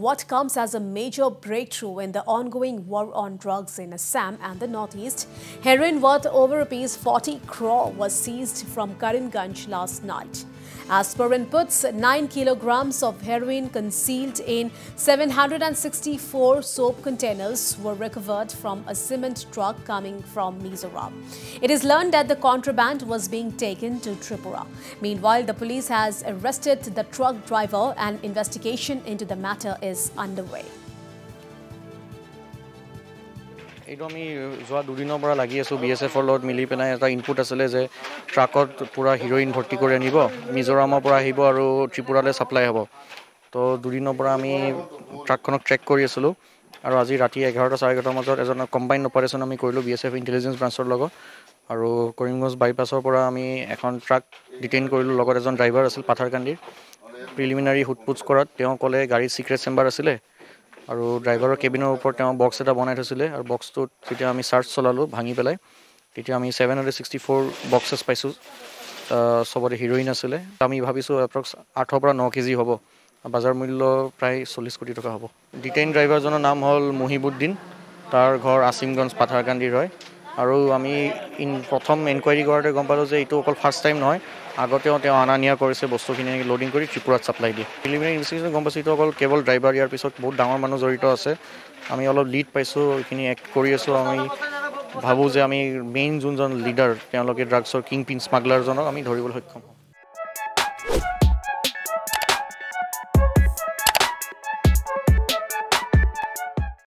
What comes as a major breakthrough in the ongoing war on drugs in Assam and the Northeast, heroin worth over rupees 40 crore was seized from Karimganj last night. As per inputs, 9 kilograms of heroin concealed in 764 soap containers were recovered from a cement truck coming from Mizoram. It is learned that the contraband was being taken to Tripura. Meanwhile, the police has arrested the truck driver and investigation into the matter is underway. এইটো আমি যোৱা দুদিনৰ পৰা লাগি আছোঁ B S এফৰ লগত মিলি পেলাই এটা ইনপুট আছিলে যে ট্ৰাকত পূৰা হিৰ'ইন ভৰ্তি কৰি আনিব মিজোৰামৰ পৰা আহিব আৰু ত্ৰিপুৰালৈ ছাপ্লাই হ'ব। তো দুদিনৰ পৰা আমি ট্ৰাকখনক ট্ৰেক কৰি আছিলোঁ আৰু আজি ৰাতি এঘাৰটা চাৰে এঘাৰটাৰ মাজত এজন কম্বাইন অপাৰেশ্যন আমি কৰিলোঁ বি এছ এফ ইণ্টেলিজেঞ্চ ব্ৰাঞ্চৰ লগত। আৰু কৰিমগঞ্জ বাইপাছৰ পৰা আমি এখন ট্ৰাক ডিটেইন কৰিলোঁ লগত এজন ড্ৰাইভাৰ আছিল পাথাৰকান্দিৰ। প্ৰিলিমিনাৰী সোধ পোছ কৰাত তেওঁ ক'লে গাড়ীত ছিক্ৰেট চেম্বাৰ আছিলে আৰু ড্ৰাইভাৰৰ কেবিনৰ ওপৰত তেওঁ বক্স এটা বনাই থৈছিলে আৰু বক্সটোত যেতিয়া আমি চাৰ্চ চলালোঁ ভাঙি পেলাই তেতিয়া আমি seven hundred sixty four boxes পাইছোঁ চবতে হিৰ'ইন আছিলে। আমি ভাবিছোঁ এপ্ৰক্স আঠৰ পৰা ন কেজি হ'ব। বজাৰ মূল্য প্ৰায় চল্লিছ কোটি টকা হ'ব। ডিটেইন ড্ৰাইভাৰজনৰ নাম হ'ল মুহিবুদ্দিন। তাৰ ঘৰ আছিমগঞ্জ পাথাৰকান্দিৰ হয়। আৰু আমি ইন প্ৰথম এনকুৱাৰী কৰোঁতে গম পালোঁ যে এইটো অকল ফাৰ্ষ্ট টাইম নহয়। আগতেও তেওঁ অনা নিয়া কৰিছে বস্তুখিনি ল'ডিং কৰি ত্ৰিপুৰাত ছাপ্লাই দিয়ে। প্ৰিলিমিনাৰী ইনভেষ্টিগেশ্যন গম পাইছোঁ এইটো অকল কেৱল ড্ৰাইভাৰ ইয়াৰ পিছত বহুত ডাঙৰ মানুহ জড়িত আছে। আমি অলপ লিড পাইছোঁ এইখিনি এক্ট কৰি আছোঁ। আমি ভাবোঁ যে আমি মেইন যোনজন লিডাৰ তেওঁলোকে ড্ৰাগছৰ কিং পিন স্মাগলাৰজনক আমি ধৰিবলৈ সক্ষম হ'ম।